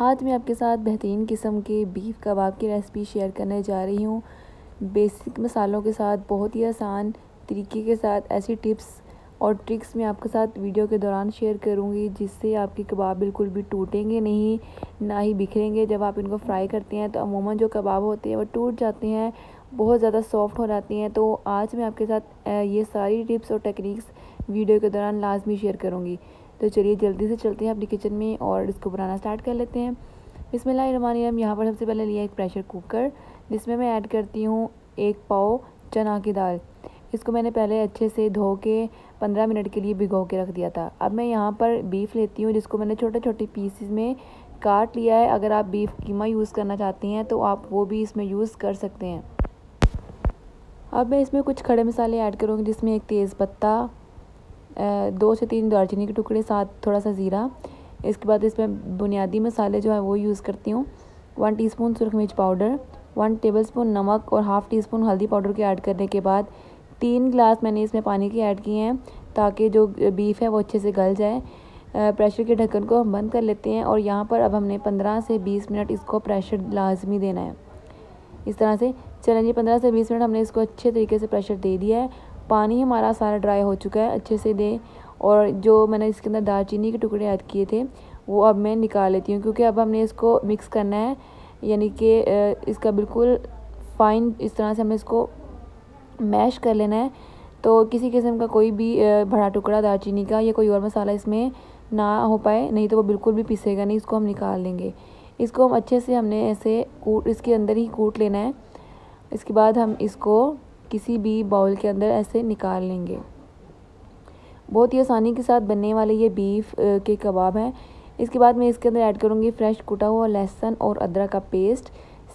आज मैं आपके साथ बेहतरीन किस्म के बीफ कबाब की रेसिपी शेयर करने जा रही हूँ। बेसिक मसालों के साथ, बहुत ही आसान तरीके के साथ, ऐसी टिप्स और ट्रिक्स मैं आपके साथ वीडियो के दौरान शेयर करूँगी, जिससे आपके कबाब बिल्कुल भी टूटेंगे नहीं, ना ही बिखरेंगे। जब आप इनको फ्राई करते हैं तो अमूमन जो कबाब होते हैं, वो टूट जाते हैं, बहुत ज़्यादा सॉफ्ट हो जाती हैं। तो आज मैं आपके साथ ये सारी टिप्स और टेक्निक्स वीडियो के दौरान लाजमी शेयर करूँगी। तो चलिए जल्दी से चलते हैं अपनी किचन में और इसको बनाना स्टार्ट कर लेते हैं। बिसमीम यहाँ पर सबसे पहले लिया एक प्रेशर कुकर, जिसमें मैं ऐड करती हूँ एक पाव चना की दाल। इसको मैंने पहले अच्छे से धो के पंद्रह मिनट के लिए भिगो के रख दिया था। अब मैं यहाँ पर बीफ लेती हूँ, जिसको मैंने छोटे छोटे पीसीस में काट लिया है। अगर आप बीफ कीमा यूज़ करना चाहती हैं तो आप वो भी इसमें यूज़ कर सकते हैं। अब मैं इसमें कुछ खड़े मसाले ऐड करूँगी, जिसमें एक तेज़ पत्ता दो से तीन दालचीनी के टुकड़े, साथ थोड़ा सा ज़ीरा। इसके बाद इसमें बुनियादी मसाले जो है वो यूज़ करती हूँ। वन टीस्पून सुरख मिर्च पाउडर, वन टेबलस्पून नमक और हाफ़ टी स्पून हल्दी पाउडर के ऐड करने के बाद तीन गिलास मैंने इसमें पानी के ऐड किए हैं, ताकि जो बीफ है वो अच्छे से गल जाए। प्रेशर के ढक्कन को हम बंद कर लेते हैं और यहाँ पर अब हमने पंद्रह से बीस मिनट इसको प्रेशर लाजमी देना है। इस तरह से, चलें जी, पंद्रह से बीस मिनट हमने इसको अच्छे तरीके से प्रेशर दे दिया है। पानी हमारा सारा ड्राई हो चुका है, अच्छे से दें। और जो मैंने इसके अंदर दालचीनी के टुकड़े ऐड किए थे, वो अब मैं निकाल लेती हूँ, क्योंकि अब हमने इसको मिक्स करना है। यानी कि इसका बिल्कुल फ़ाइन इस तरह से हमें इसको मैश कर लेना है। तो किसी किस्म का कोई भी बड़ा टुकड़ा दालचीनी का या कोई और मसाला इसमें ना हो पाए, नहीं तो वो बिल्कुल भी पिसेगा नहीं, इसको हम निकाल लेंगे। इसको हम अच्छे से हमने ऐसे कूट, इसके अंदर ही कूट लेना है। इसके बाद हम इसको किसी भी बाउल के अंदर ऐसे निकाल लेंगे। बहुत ही आसानी के साथ बनने वाले ये बीफ के कबाब हैं। इसके बाद मैं इसके अंदर ऐड करूँगी फ्रेश कुटा हुआ लहसुन और अदरक का पेस्ट।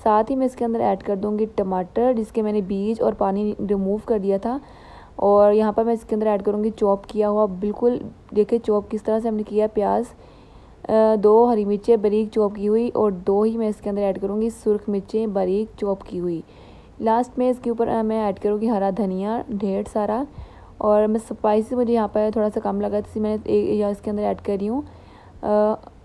साथ ही मैं इसके अंदर ऐड कर दूँगी टमाटर, जिसके मैंने बीज और पानी रिमूव कर दिया था। और यहाँ पर मैं इसके अंदर ऐड करूँगी चॉप किया हुआ, बिल्कुल, देखिए चॉप किस तरह से हमने किया प्याज। दो हरी मिर्चें बारीक चॉप की हुई और दो ही मैं इसके अंदर ऐड करूँगी सुरख मिर्चें बारीक चॉप की हुई। लास्ट में इसके ऊपर मैं ऐड करूँगी हरा धनिया, ढेर सारा। और मैं स्पाइसी मुझे यहाँ पर थोड़ा सा कम लगा तो मैंने या इसके अंदर ऐड कर हूँ।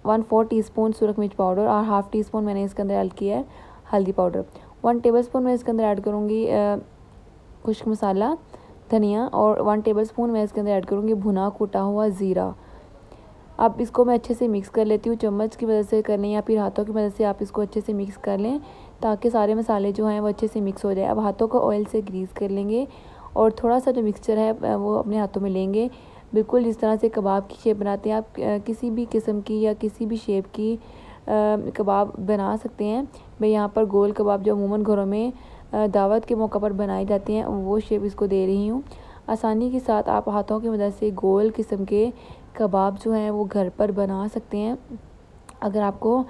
वन फोर टी स्पून सुरख मिर्च पाउडर और हाफ़ टी स्पून मैंने इसके अंदर ऐड किया है हल्दी पाउडर। वन टेबल स्पून मैं इसके अंदर ऐड करूँगी खुश्क मसाला, धनिया और वन टेबल स्पून मैं इसके अंदर ऐड करूँगी भुना कूटा हुआ ज़ीरा। अब इसको मैं अच्छे से मिक्स कर लेती हूँ। चम्मच की मदद से कर लें या फिर हाथों की मदद से आप इसको अच्छे से मिक्स कर लें। ताकि सारे मसाले जो हैं वो अच्छे से मिक्स हो जाए। अब हाथों को ऑयल से ग्रीस कर लेंगे और थोड़ा सा जो मिक्सचर है वो अपने हाथों में लेंगे। बिल्कुल जिस तरह से कबाब की शेप बनाते हैं, आप किसी भी किस्म की या किसी भी शेप की कबाब बना सकते हैं। मैं यहाँ पर गोल कबाब जो अमूमन घरों में दावत के मौका पर बनाए जाते हैं, वो शेप इसको दे रही हूँ। आसानी के साथ आप हाथों की मदद से गोल किस्म के कबाब जो हैं, वो घर पर बना सकते हैं। अगर आपको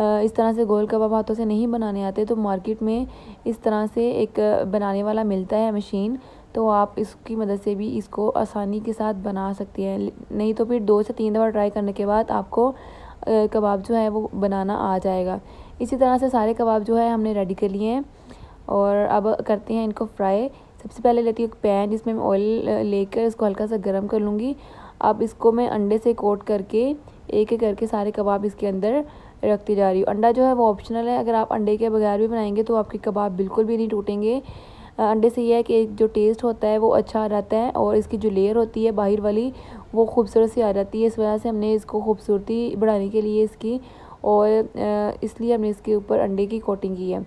इस तरह से गोल कबाब हाथों से नहीं बनाने आते तो मार्केट में इस तरह से एक बनाने वाला मिलता है मशीन तो आप इसकी मदद से भी इसको आसानी के साथ बना सकती हैं। नहीं तो फिर दो से तीन दफ़ा ट्राई करने के बाद आपको कबाब जो है वो बनाना आ जाएगा। इसी तरह से सारे कबाब जो है हमने रेडी कर लिए हैं और अब करते हैं इनको फ्राई सबसे पहले लेती हूँ एक पैन जिसमें मैं ऑयल लेकर इसको हल्का सा गर्म कर लूँगी। अब इसको मैं अंडे से कोट करके एक एक करके सारे कबाब इसके अंदर रखती जा रही हूँ। अंडा जो है वो ऑप्शनल है। अगर आप अंडे के बगैर भी बनाएँगे तो आपके कबाब बिल्कुल भी नहीं टूटेंगे। अंडे से यह है कि जो टेस्ट होता है वो अच्छा रहता है और इसकी जो लेयर होती है बाहर वाली, वो खूबसूरत सी आ जाती है। इस वजह से हमने इसको खूबसूरती बढ़ाने के लिए इसकी और इसलिए हमने इसके ऊपर अंडे की कोटिंग की है।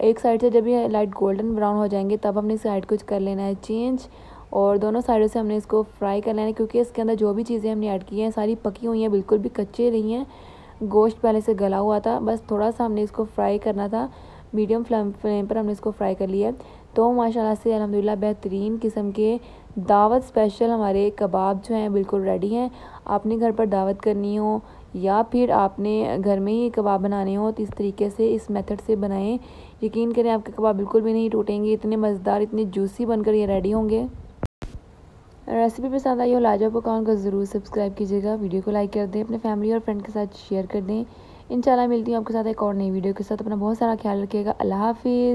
एक साइड से जब ये लाइट गोल्डन ब्राउन हो जाएँगे, तब हमने साइड कुछ कर लेना है चेंज और दोनों साइडों से हमने इसको फ्राई कर लेना है क्योंकि इसके अंदर जो भी चीज़ें हमने ऐड की हैं, सारी पकी हुई हैं, बिल्कुल भी कच्चे नहीं हैं। गोश्त पहले से गला हुआ था, बस थोड़ा सा हमने इसको फ्राई करना था। मीडियम फ्लेम फ्लेम पर हमने इसको फ्राई कर लिया तो माशाल्लाह से अलहमदिल्ला बेहतरीन किस्म के दावत स्पेशल हमारे कबाब जो हैं, बिल्कुल रेडी हैं। आपने घर पर दावत करनी हो या फिर आपने घर में ही कबाब बनाने हो तो इस तरीके से, इस मेथड से बनाएँ। यकीन करें, आपके कबाब बिल्कुल भी नहीं टूटेंगे, इतने मज़ेदार, इतने जूसी बनकर ये रेडी होंगे। रेसिपी पसंद आई हो लाजवाब अकाउंट को ज़रूर सब्सक्राइब कीजिएगा। वीडियो को लाइक कर दें, अपने फैमिली और फ्रेंड के साथ शेयर कर दें। इंशाल्लाह मिलती हूँ आपके साथ एक और नई वीडियो के साथ। अपना बहुत सारा ख्याल रखिएगा। अल्लाह हाफिज़।